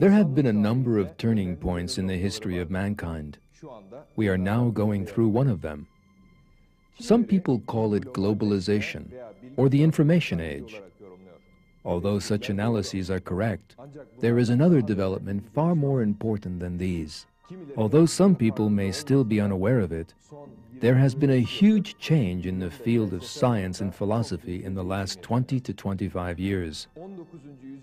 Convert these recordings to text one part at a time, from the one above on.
There have been a number of turning points in the history of mankind. We are now going through one of them. Some people call it globalization or the information age. Although such analyses are correct, there is another development far more important than these. Although some people may still be unaware of it, there has been a huge change in the field of science and philosophy in the last 20 to 25 years.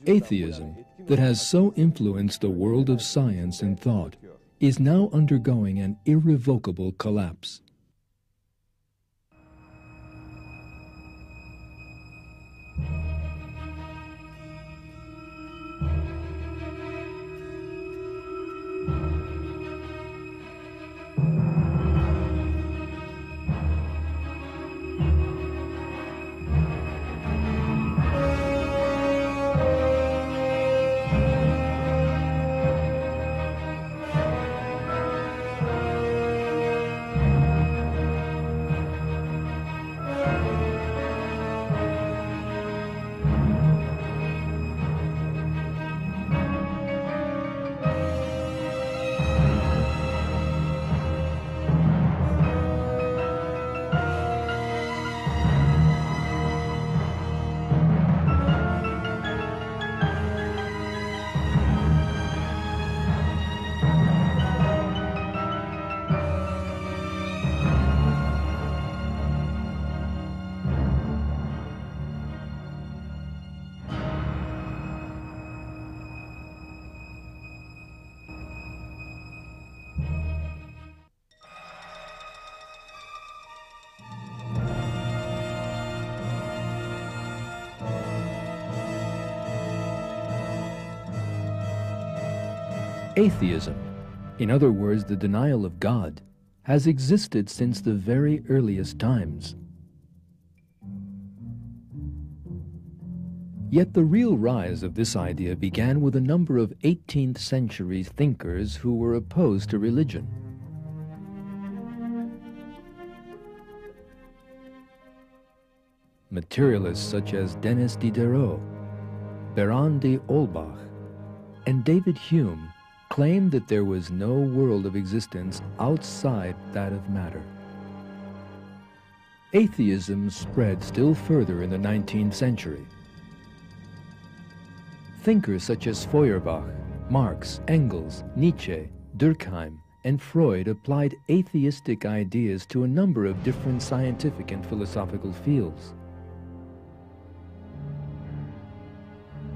Atheism, that has so influenced the world of science and thought, is now undergoing an irrevocable collapse. Atheism, in other words, the denial of God, has existed since the very earliest times. Yet the real rise of this idea began with a number of 18th century thinkers who were opposed to religion. Materialists such as Denis Diderot, Baron de Holbach, and David Hume claimed that there was no world of existence outside that of matter. Atheism spread still further in the 19th century. Thinkers such as Feuerbach, Marx, Engels, Nietzsche, Durkheim, and Freud applied atheistic ideas to a number of different scientific and philosophical fields.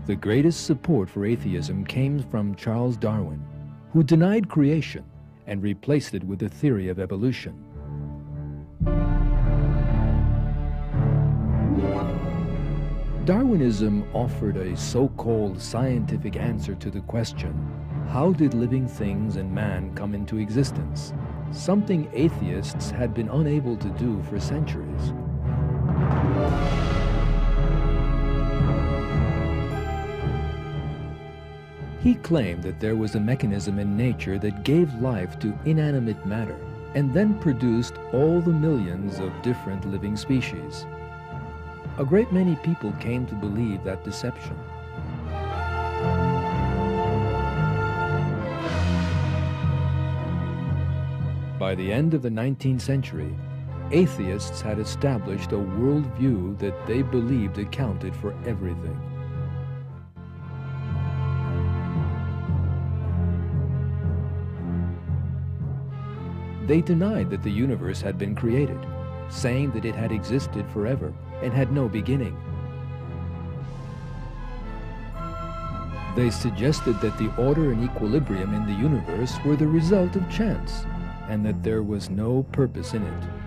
The greatest support for atheism came from Charles Darwin, who denied creation and replaced it with the theory of evolution. Darwinism offered a so-called scientific answer to the question, how did living things and man come into existence? Something atheists had been unable to do for centuries. He claimed that there was a mechanism in nature that gave life to inanimate matter and then produced all the millions of different living species. A great many people came to believe that deception. By the end of the 19th century, atheists had established a worldview that they believed accounted for everything. They denied that the universe had been created, saying that it had existed forever and had no beginning. They suggested that the order and equilibrium in the universe were the result of chance and that there was no purpose in it.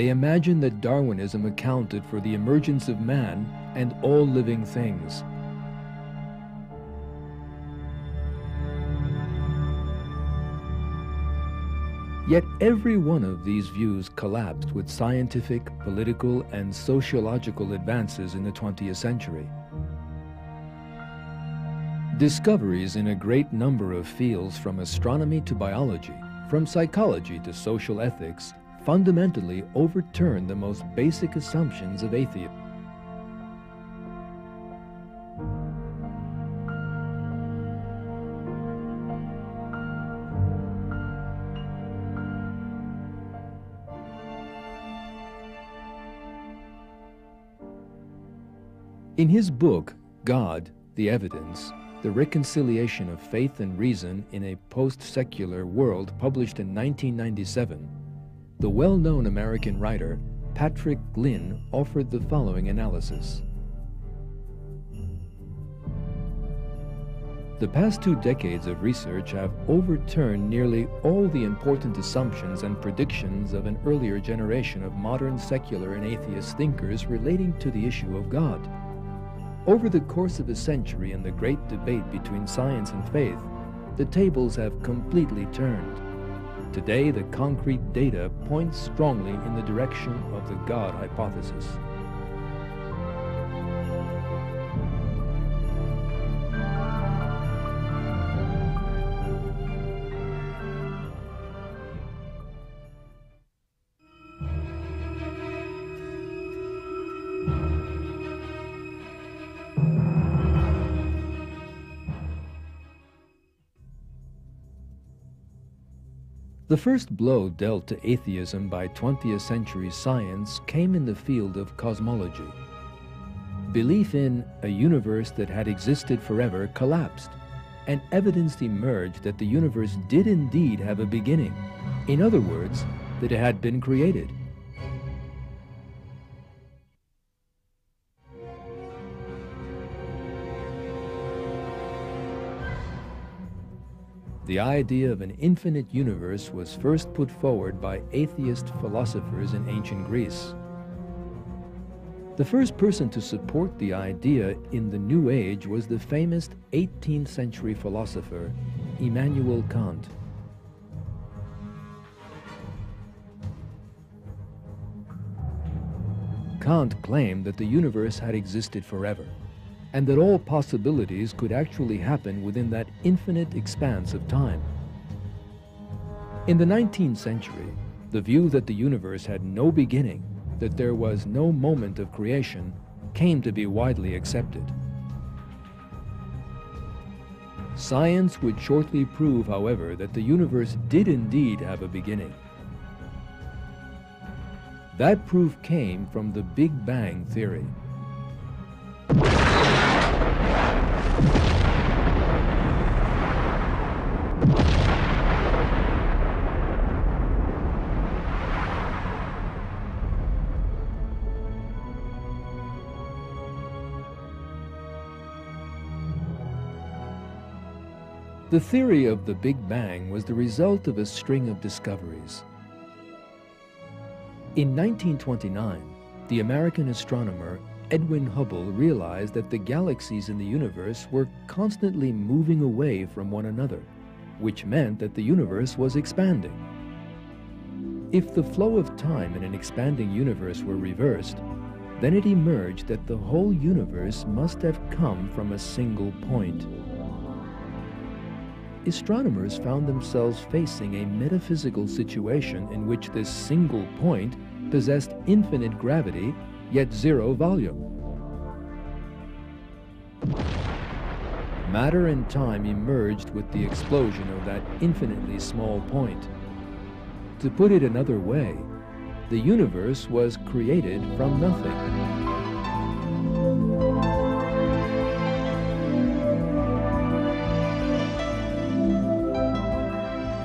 They imagined that Darwinism accounted for the emergence of man and all living things. Yet every one of these views collapsed with scientific, political, and sociological advances in the 20th century. Discoveries in a great number of fields from astronomy to biology, from psychology to social ethics, fundamentally overturn the most basic assumptions of atheism. In his book, God, the Evidence, The Reconciliation of Faith and Reason in a Post-Secular World, published in 1997, the well-known American writer Patrick Glynn offered the following analysis. The past two decades of research have overturned nearly all the important assumptions and predictions of an earlier generation of modern secular and atheist thinkers relating to the issue of God. Over the course of a century and the great debate between science and faith, the tables have completely turned. Today, the concrete data points strongly in the direction of the God hypothesis. The first blow dealt to atheism by 20th century science came in the field of cosmology. Belief in a universe that had existed forever collapsed, and evidence emerged that the universe did indeed have a beginning. In other words, that it had been created. The idea of an infinite universe was first put forward by atheist philosophers in ancient Greece. The first person to support the idea in the New Age was the famous 18th century philosopher Immanuel Kant. Kant claimed that the universe had existed forever and that all possibilities could actually happen within that infinite expanse of time. In the 19th century, the view that the universe had no beginning, that there was no moment of creation, came to be widely accepted. Science would shortly prove, however, that the universe did indeed have a beginning. That proof came from the Big Bang theory. The theory of the Big Bang was the result of a string of discoveries. In 1929, the American astronomer Edwin Hubble realized that the galaxies in the universe were constantly moving away from one another, which meant that the universe was expanding. If the flow of time in an expanding universe were reversed, then it emerged that the whole universe must have come from a single point astronomers found themselves facing a metaphysical situation in which this single point possessed infinite gravity, yet zero volume. Matter and time emerged with the explosion of that infinitely small point. To put it another way, the universe was created from nothing.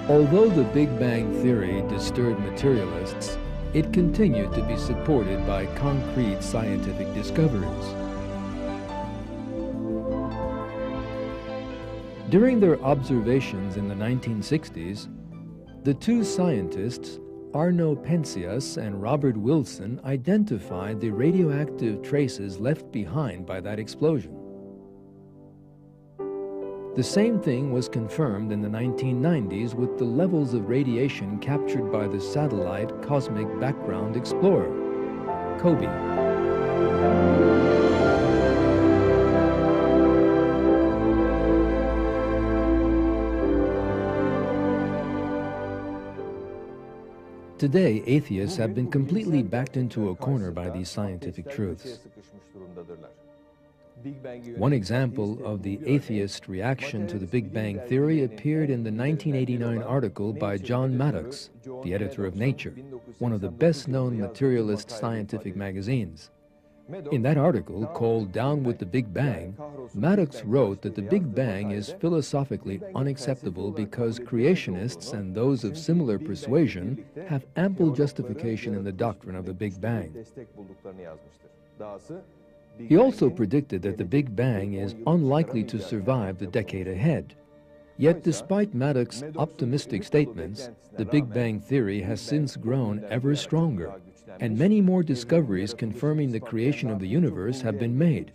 Although the Big Bang Theory disturbed materialists, it continued to be supported by concrete scientific discoveries. During their observations in the 1960s, the two scientists, Arno Penzias and Robert Wilson, identified the radioactive traces left behind by that explosion. The same thing was confirmed in the 1990s with the levels of radiation captured by the satellite Cosmic Background Explorer, COBE. Today, atheists have been completely backed into a corner by these scientific truths. One example of the atheist reaction to the Big Bang Theory appeared in the 1989 article by John Maddox, the editor of Nature, one of the best-known materialist scientific magazines. In that article, called Down with the Big Bang, Maddox wrote that the Big Bang is philosophically unacceptable because creationists and those of similar persuasion have ample justification in the doctrine of the Big Bang. He also predicted that the Big Bang is unlikely to survive the decade ahead. Yet despite Maddox's optimistic statements, the Big Bang Theory has since grown ever stronger and many more discoveries confirming the creation of the universe have been made.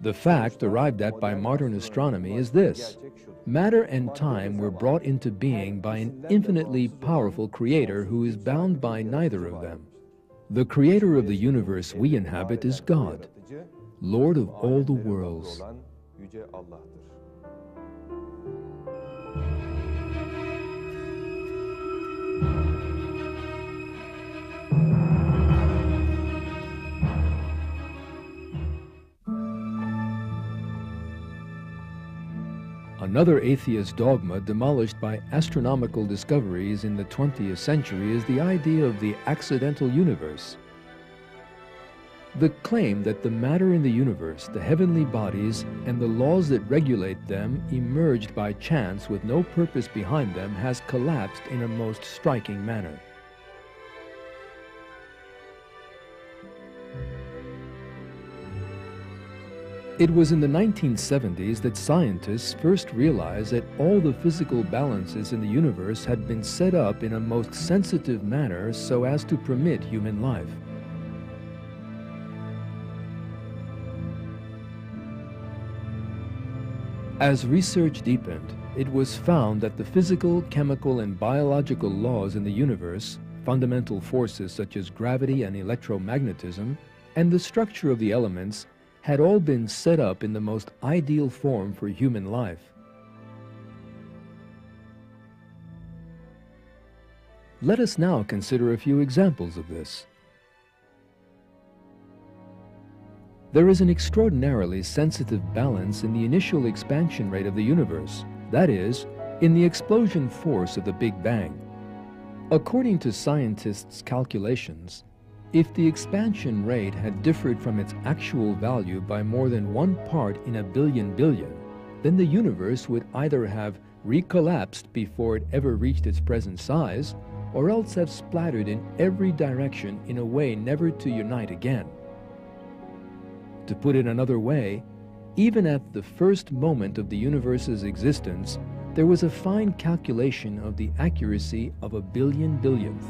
The fact arrived at by modern astronomy is this. Matter and time were brought into being by an infinitely powerful creator who is bound by neither of them. The creator of the universe we inhabit is God, Lord of all the worlds. Another atheist dogma demolished by astronomical discoveries in the 20th century is the idea of the accidental universe. The claim that the matter in the universe, the heavenly bodies, and the laws that regulate them emerged by chance with no purpose behind them has collapsed in a most striking manner. It was in the 1970s that scientists first realized that all the physical balances in the universe had been set up in a most sensitive manner so as to permit human life. As research deepened, it was found that the physical, chemical, and biological laws in the universe, fundamental forces such as gravity and electromagnetism, and the structure of the elements had all been set up in the most ideal form for human life. Let us now consider a few examples of this. There is an extraordinarily sensitive balance in the initial expansion rate of the universe, that is, in the explosion force of the Big Bang. According to scientists' calculations, if the expansion rate had differed from its actual value by more than one part in a billion billion, then the universe would either have recollapsed before it ever reached its present size, or else have splattered in every direction in a way never to unite again. To put it another way, even at the first moment of the universe's existence, there was a fine calculation of the accuracy of a billion billionth.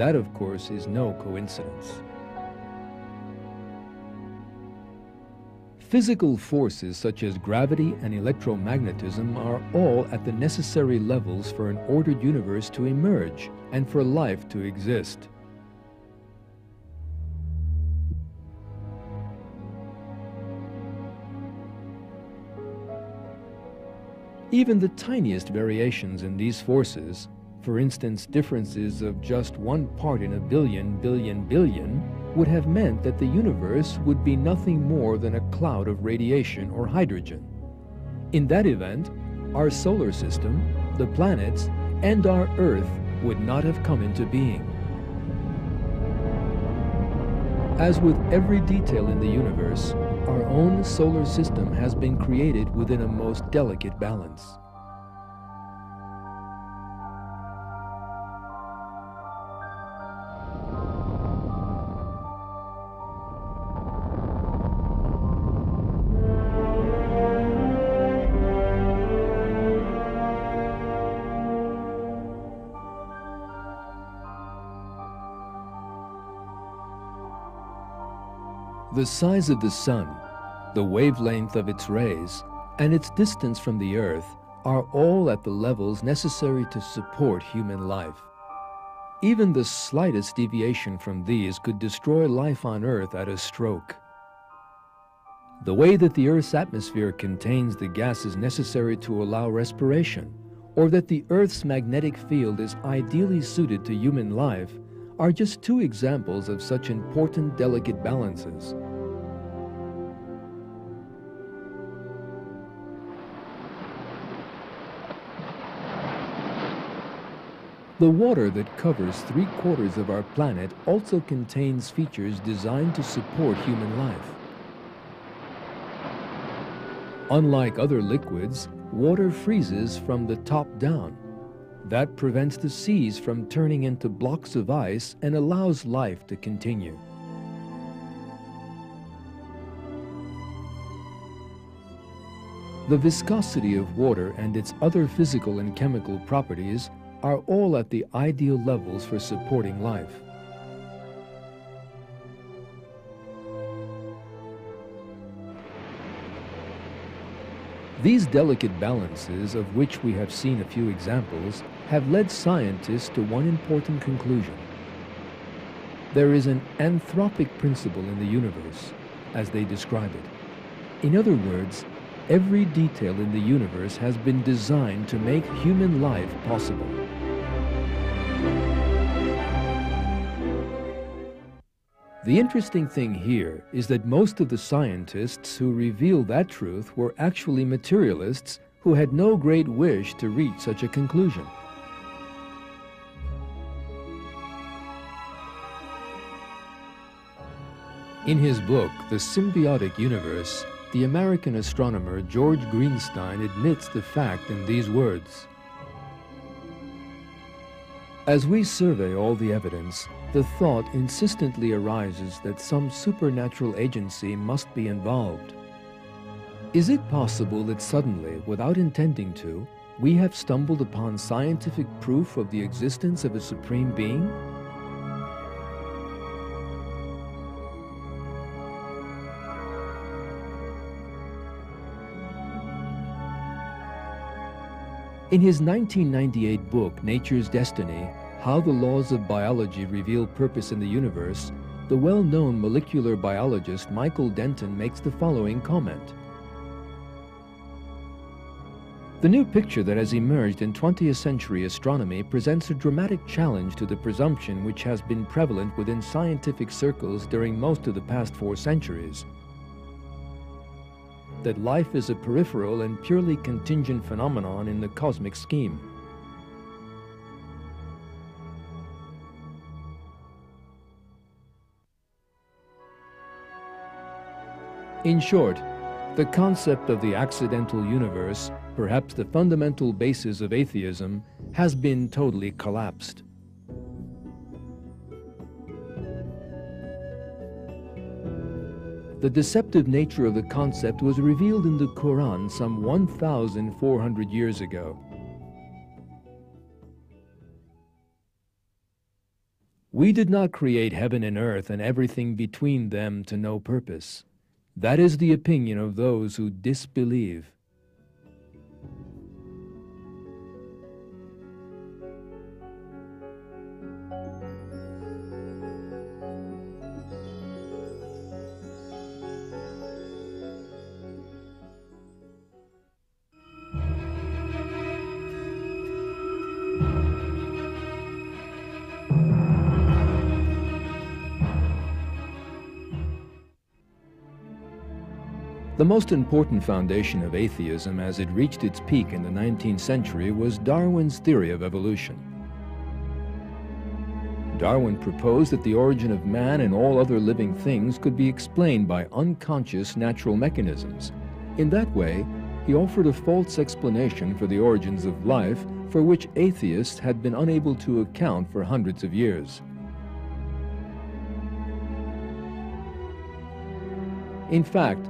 That, of course, is no coincidence. Physical forces such as gravity and electromagnetism are all at the necessary levels for an ordered universe to emerge and for life to exist. Even the tiniest variations in these forces for instance, differences of just one part in a billion, billion, billion would have meant that the universe would be nothing more than a cloud of radiation or hydrogen. In that event, our solar system, the planets, and our Earth would not have come into being. As with every detail in the universe, our own solar system has been created within a most delicate balance. The size of the Sun, the wavelength of its rays, and its distance from the Earth are all at the levels necessary to support human life. Even the slightest deviation from these could destroy life on Earth at a stroke. The way that the Earth's atmosphere contains the gases necessary to allow respiration, or that the Earth's magnetic field is ideally suited to human life are just two examples of such important delicate balances. The water that covers three quarters of our planet also contains features designed to support human life. Unlike other liquids, water freezes from the top down. That prevents the seas from turning into blocks of ice and allows life to continue. The viscosity of water and its other physical and chemical properties are all at the ideal levels for supporting life. These delicate balances, of which we have seen a few examples, have led scientists to one important conclusion. There is an anthropic principle in the universe, as they describe it. In other words, every detail in the universe has been designed to make human life possible. The interesting thing here is that most of the scientists who revealed that truth were actually materialists who had no great wish to reach such a conclusion. In his book, The Symbiotic Universe, the American astronomer George Greenstein admits the fact in these words. As we survey all the evidence, the thought insistently arises that some supernatural agency must be involved. Is it possible that suddenly, without intending to, we have stumbled upon scientific proof of the existence of a supreme being? In his 1998 book, Nature's Destiny, How the Laws of Biology Reveal Purpose in the Universe, the well-known molecular biologist Michael Denton makes the following comment. The new picture that has emerged in 20th century astronomy presents a dramatic challenge to the presumption which has been prevalent within scientific circles during most of the past four centuries that life is a peripheral and purely contingent phenomenon in the cosmic scheme. In short, the concept of the accidental universe, perhaps the fundamental basis of atheism, has been totally collapsed. The deceptive nature of the concept was revealed in the Quran some 1,400 years ago. We did not create heaven and earth and everything between them to no purpose. That is the opinion of those who disbelieve. The most important foundation of atheism as it reached its peak in the 19th century was Darwin's theory of evolution. Darwin proposed that the origin of man and all other living things could be explained by unconscious natural mechanisms. In that way, he offered a false explanation for the origins of life for which atheists had been unable to account for hundreds of years. In fact,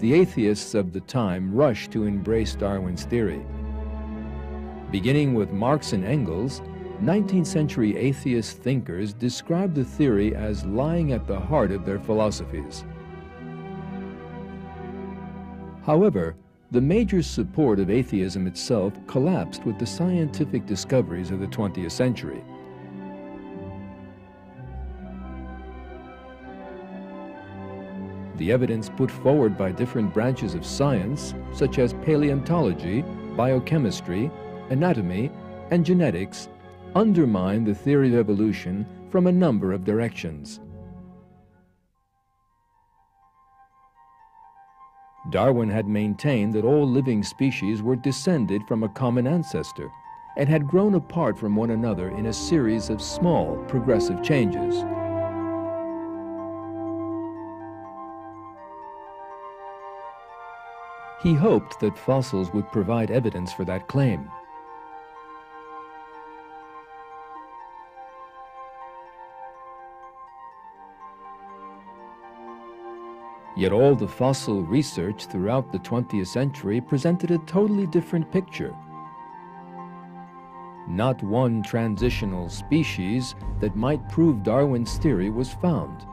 the atheists of the time rushed to embrace Darwin's theory. Beginning with Marx and Engels, 19th century atheist thinkers described the theory as lying at the heart of their philosophies. However, the major support of atheism itself collapsed with the scientific discoveries of the 20th century. The evidence put forward by different branches of science, such as paleontology, biochemistry, anatomy, and genetics undermine the theory of evolution from a number of directions. Darwin had maintained that all living species were descended from a common ancestor and had grown apart from one another in a series of small progressive changes. He hoped that fossils would provide evidence for that claim. Yet all the fossil research throughout the 20th century presented a totally different picture. Not one transitional species that might prove Darwin's theory was found.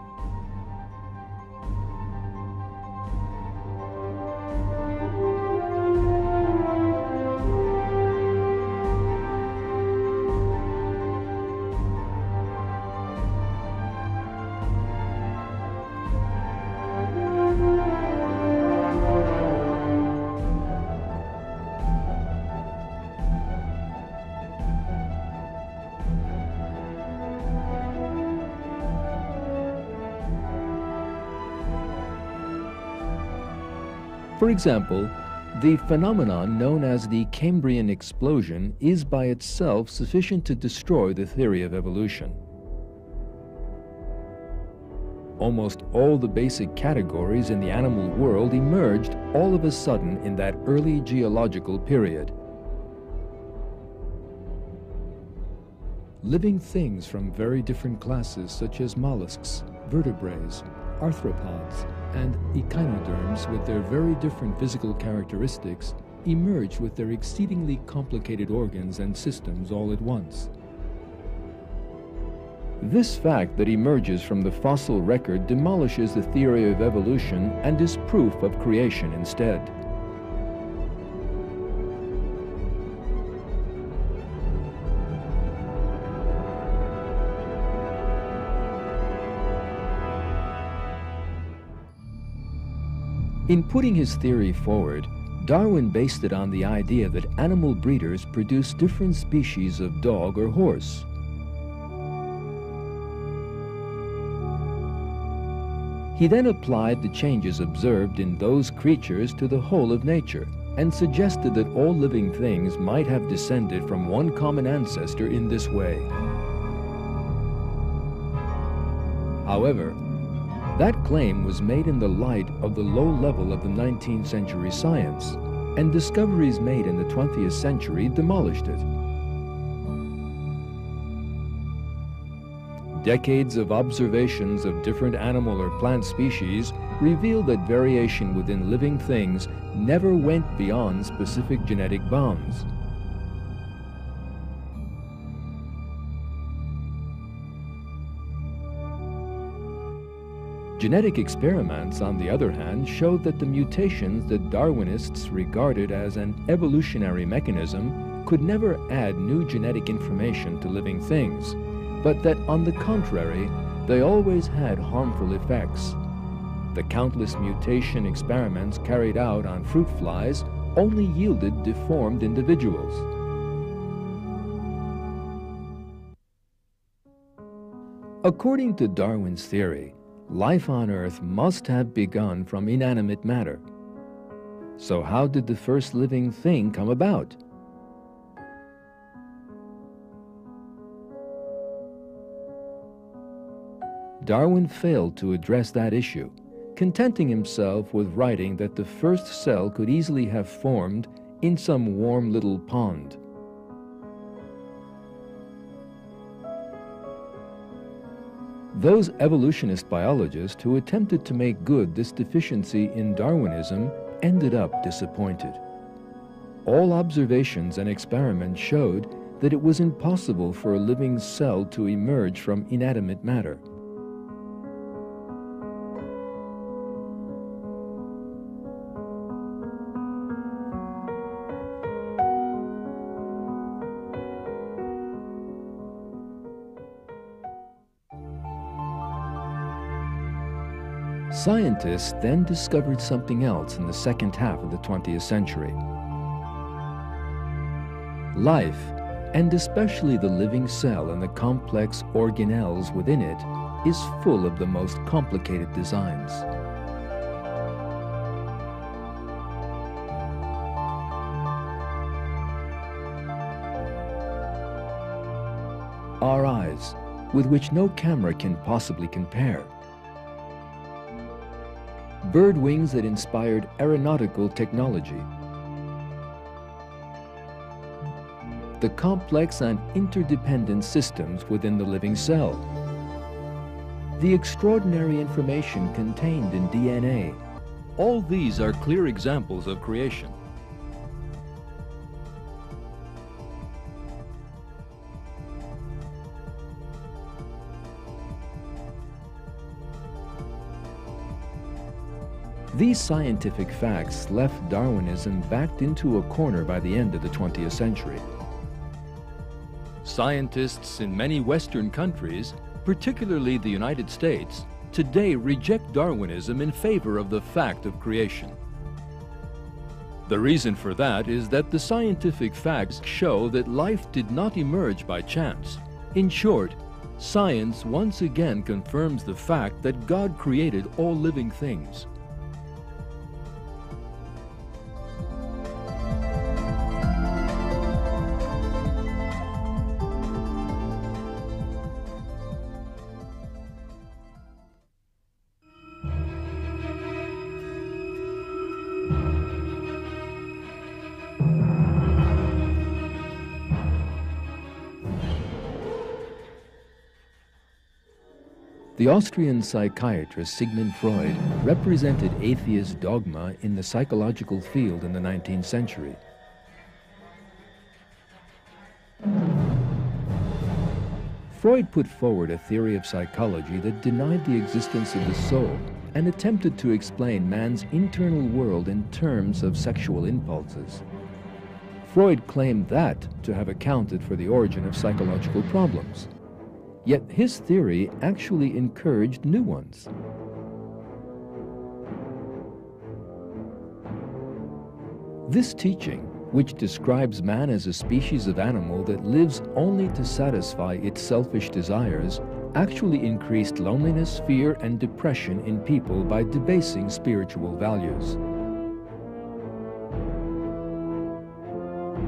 For example, the phenomenon known as the Cambrian explosion is by itself sufficient to destroy the theory of evolution. Almost all the basic categories in the animal world emerged all of a sudden in that early geological period. Living things from very different classes such as mollusks, vertebrates, arthropods, and echinoderms with their very different physical characteristics emerge with their exceedingly complicated organs and systems all at once. This fact that emerges from the fossil record demolishes the theory of evolution and is proof of creation instead. In putting his theory forward, Darwin based it on the idea that animal breeders produce different species of dog or horse. He then applied the changes observed in those creatures to the whole of nature and suggested that all living things might have descended from one common ancestor in this way. However, that claim was made in the light of the low level of the 19th century science, and discoveries made in the 20th century demolished it. Decades of observations of different animal or plant species reveal that variation within living things never went beyond specific genetic bounds. Genetic experiments, on the other hand, showed that the mutations that Darwinists regarded as an evolutionary mechanism could never add new genetic information to living things, but that on the contrary, they always had harmful effects. The countless mutation experiments carried out on fruit flies only yielded deformed individuals. According to Darwin's theory, life on Earth must have begun from inanimate matter. So how did the first living thing come about? Darwin failed to address that issue, contenting himself with writing that the first cell could easily have formed in some warm little pond. Those evolutionist biologists who attempted to make good this deficiency in Darwinism ended up disappointed. All observations and experiments showed that it was impossible for a living cell to emerge from inanimate matter. Scientists then discovered something else in the second half of the 20th century. Life, and especially the living cell and the complex organelles within it, is full of the most complicated designs. Our eyes, with which no camera can possibly compare. Bird wings that inspired aeronautical technology. The complex and interdependent systems within the living cell. The extraordinary information contained in DNA. All these are clear examples of creation. These scientific facts left Darwinism backed into a corner by the end of the 20th century. Scientists in many Western countries, particularly the United States, today reject Darwinism in favor of the fact of creation. The reason for that is that the scientific facts show that life did not emerge by chance. In short, science once again confirms the fact that God created all living things. The Austrian psychiatrist Sigmund Freud represented atheist dogma in the psychological field in the 19th century. Freud put forward a theory of psychology that denied the existence of the soul and attempted to explain man's internal world in terms of sexual impulses. Freud claimed that to have accounted for the origin of psychological problems. Yet his theory actually encouraged new ones. This teaching, which describes man as a species of animal that lives only to satisfy its selfish desires, actually increased loneliness, fear, and depression in people by debasing spiritual values.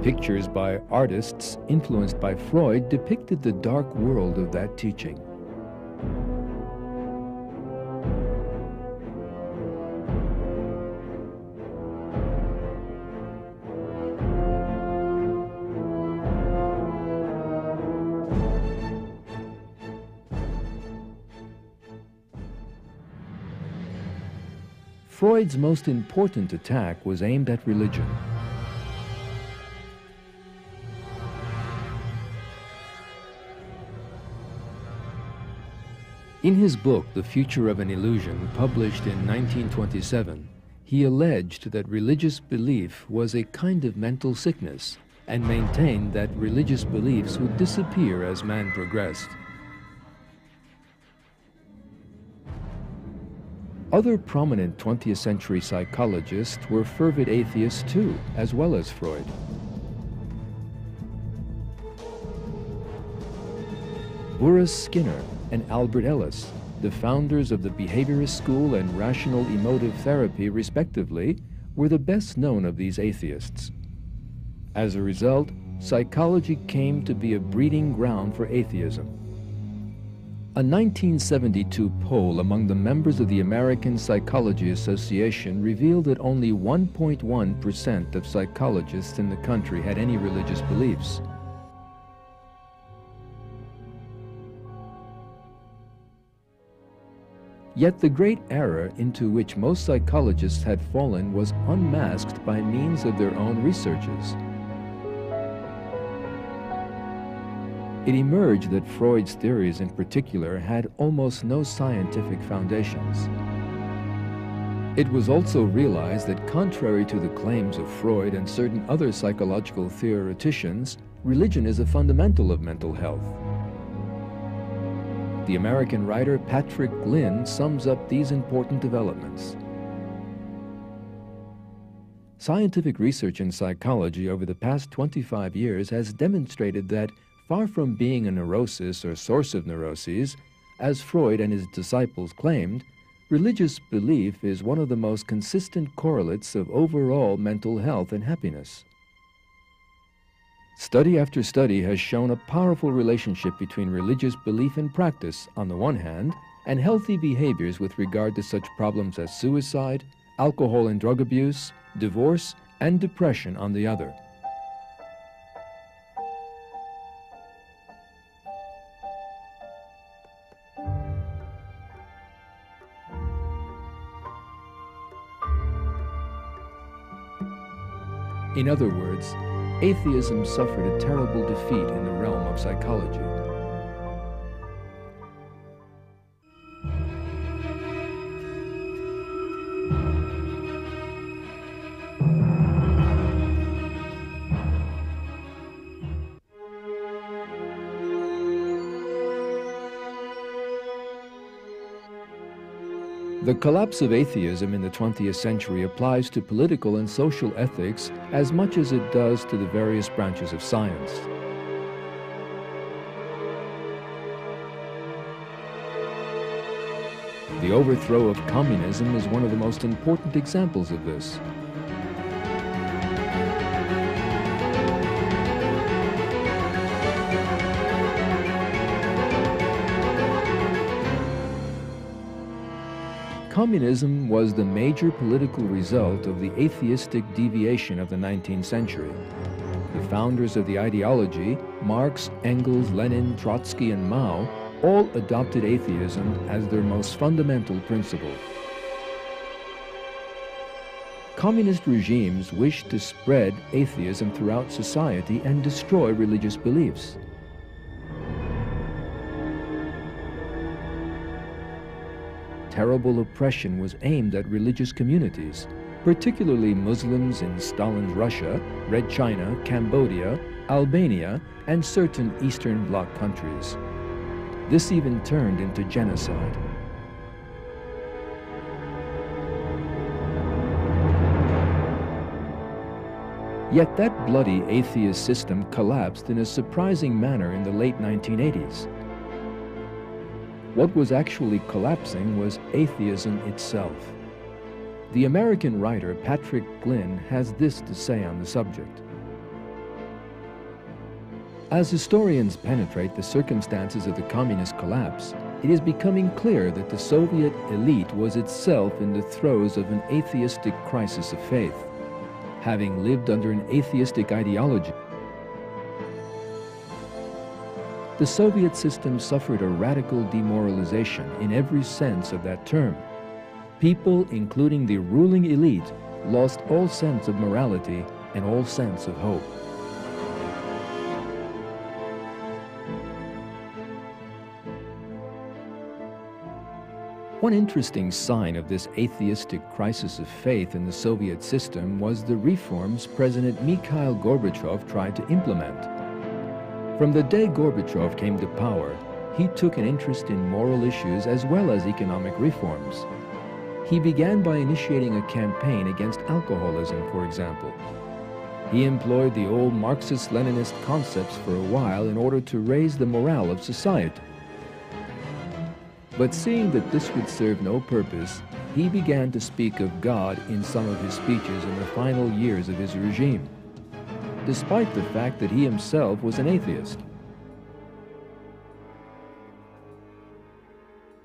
Pictures by artists influenced by Freud depicted the dark world of that teaching. Freud's most important attack was aimed at religion. In his book, The Future of an Illusion, published in 1927, he alleged that religious belief was a kind of mental sickness and maintained that religious beliefs would disappear as man progressed. Other prominent 20th century psychologists were fervid atheists too, as well as Freud. Burrhus Skinner and Albert Ellis, the founders of the behaviorist school and rational emotive therapy, respectively, were the best known of these atheists. As a result, psychology came to be a breeding ground for atheism. A 1972 poll among the members of the American Psychology Association revealed that only 1.1% of psychologists in the country had any religious beliefs. Yet the great error into which most psychologists had fallen was unmasked by means of their own researches. It emerged that Freud's theories in particular had almost no scientific foundations. It was also realized that contrary to the claims of Freud and certain other psychological theoreticians, religion is a fundamental of mental health. The American writer Patrick Glynn sums up these important developments. Scientific research in psychology over the past 25 years has demonstrated that, far from being a neurosis or source of neuroses, as Freud and his disciples claimed, religious belief is one of the most consistent correlates of overall mental health and happiness. Study after study has shown a powerful relationship between religious belief and practice on the one hand, and healthy behaviors with regard to such problems as suicide, alcohol and drug abuse, divorce, and depression on the other. In other words, atheism suffered a terrible defeat in the realm of psychology. Collapse of atheism in the 20th century applies to political and social ethics as much as it does to the various branches of science. The overthrow of communism is one of the most important examples of this. Communism was the major political result of the atheistic deviation of the 19th century. The founders of the ideology, Marx, Engels, Lenin, Trotsky, and Mao, all adopted atheism as their most fundamental principle. Communist regimes wished to spread atheism throughout society and destroy religious beliefs. Terrible oppression was aimed at religious communities, particularly Muslims in Stalin's Russia, Red China, Cambodia, Albania, and certain Eastern Bloc countries. This even turned into genocide. Yet that bloody atheist system collapsed in a surprising manner in the late 1980s. What was actually collapsing was atheism itself. The American writer Patrick Glynn has this to say on the subject. As historians penetrate the circumstances of the communist collapse, it is becoming clear that the Soviet elite was itself in the throes of an atheistic crisis of faith. Having lived under an atheistic ideology, The Soviet system suffered a radical demoralization in every sense of that term. People, including the ruling elite, lost all sense of morality and all sense of hope. One interesting sign of this atheistic crisis of faith in the Soviet system was the reforms President Mikhail Gorbachev tried to implement. From the day Gorbachev came to power, he took an interest in moral issues as well as economic reforms. He began by initiating a campaign against alcoholism, for example. He employed the old Marxist-Leninist concepts for a while in order to raise the morale of society. But seeing that this would serve no purpose, he began to speak of God in some of his speeches in the final years of his regime despite the fact that he himself was an atheist.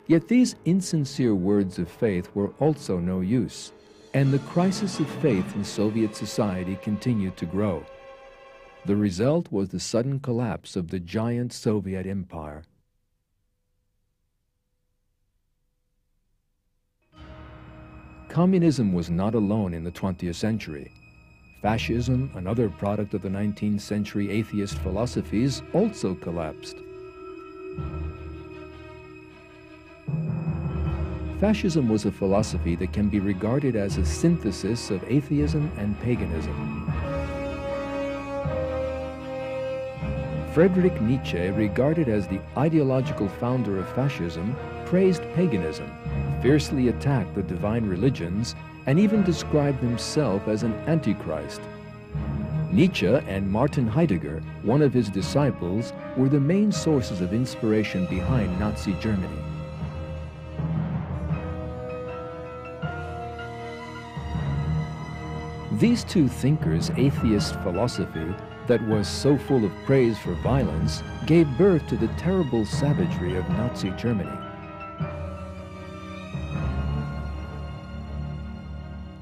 Yet these insincere words of faith were also no use, and the crisis of faith in Soviet society continued to grow. The result was the sudden collapse of the giant Soviet empire. Communism was not alone in the 20th century. Fascism, another product of the 19th century atheist philosophies, also collapsed. Fascism was a philosophy that can be regarded as a synthesis of atheism and paganism. Friedrich Nietzsche, regarded as the ideological founder of fascism, praised paganism, fiercely attacked the divine religions, and even described himself as an antichrist. Nietzsche and Martin Heidegger, one of his disciples, were the main sources of inspiration behind Nazi Germany. These two thinkers' atheist philosophy that was so full of praise for violence gave birth to the terrible savagery of Nazi Germany.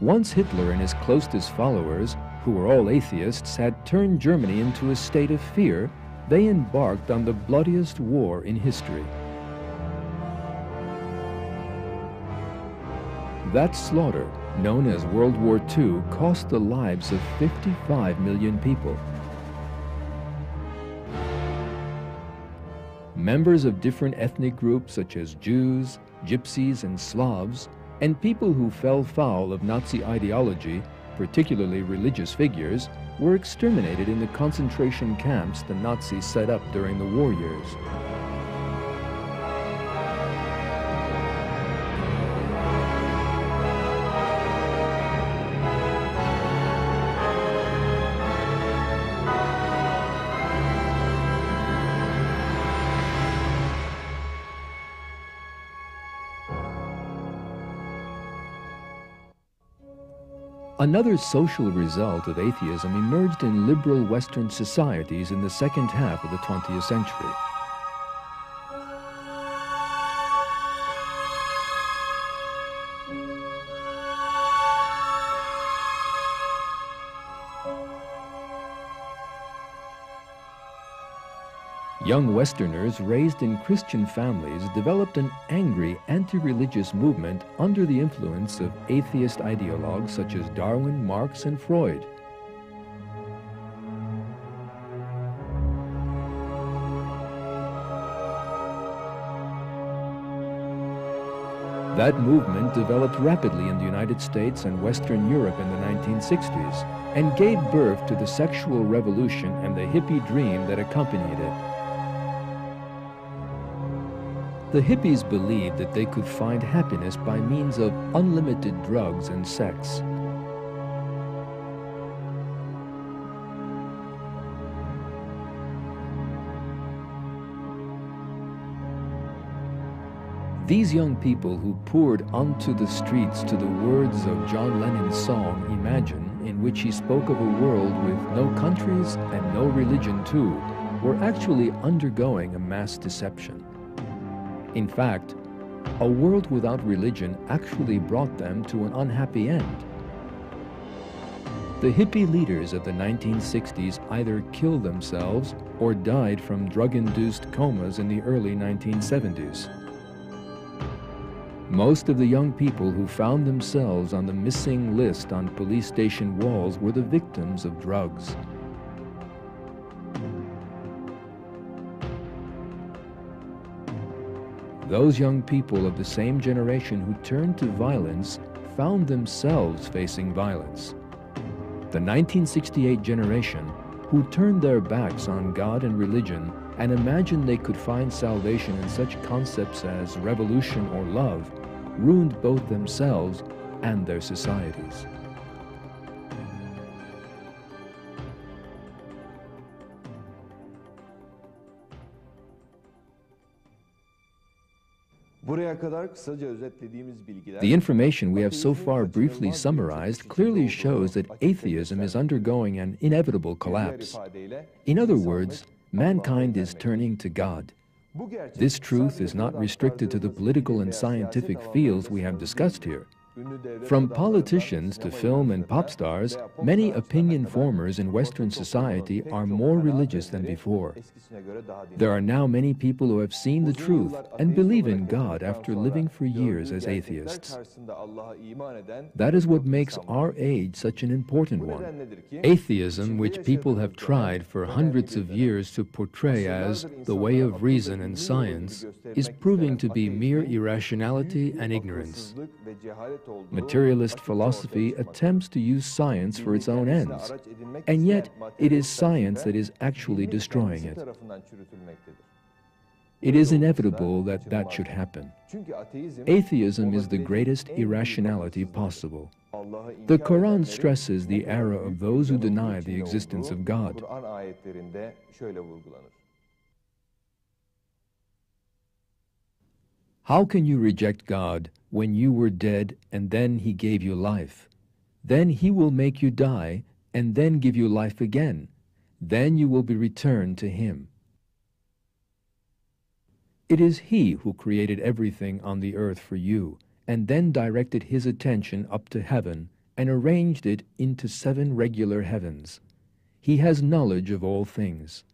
Once Hitler and his closest followers, who were all atheists, had turned Germany into a state of fear, they embarked on the bloodiest war in history. That slaughter, known as World War II, cost the lives of 55 million people. Members of different ethnic groups such as Jews, Gypsies, and Slavs and people who fell foul of Nazi ideology, particularly religious figures, were exterminated in the concentration camps the Nazis set up during the war years. Another social result of atheism emerged in liberal Western societies in the second half of the 20th century. Young Westerners raised in Christian families developed an angry anti-religious movement under the influence of atheist ideologues such as Darwin, Marx, and Freud. That movement developed rapidly in the United States and Western Europe in the 1960s and gave birth to the sexual revolution and the hippie dream that accompanied it. The hippies believed that they could find happiness by means of unlimited drugs and sex. These young people who poured onto the streets to the words of John Lennon's song Imagine, in which he spoke of a world with no countries and no religion too, were actually undergoing a mass deception. In fact, a world without religion actually brought them to an unhappy end. The hippie leaders of the 1960s either killed themselves or died from drug-induced comas in the early 1970s. Most of the young people who found themselves on the missing list on police station walls were the victims of drugs. Those young people of the same generation who turned to violence found themselves facing violence. The 1968 generation, who turned their backs on God and religion and imagined they could find salvation in such concepts as revolution or love, ruined both themselves and their societies. The information we have so far briefly summarized clearly shows that atheism is undergoing an inevitable collapse. In other words, mankind is turning to God. This truth is not restricted to the political and scientific fields we have discussed here. From politicians to film and pop stars, many opinion formers in Western society are more religious than before. There are now many people who have seen the truth and believe in God after living for years as atheists. That is what makes our age such an important one. Atheism, which people have tried for hundreds of years to portray as the way of reason and science, is proving to be mere irrationality and ignorance. Materialist philosophy attempts to use science for its own ends, and yet it is science that is actually destroying it. It is inevitable that that should happen. Atheism is the greatest irrationality possible. The Quran stresses the error of those who deny the existence of God. How can you reject God when you were dead and then He gave you life? Then He will make you die and then give you life again. Then you will be returned to Him. It is He who created everything on the earth for you, and then directed His attention up to heaven and arranged it into seven regular heavens. He has knowledge of all things.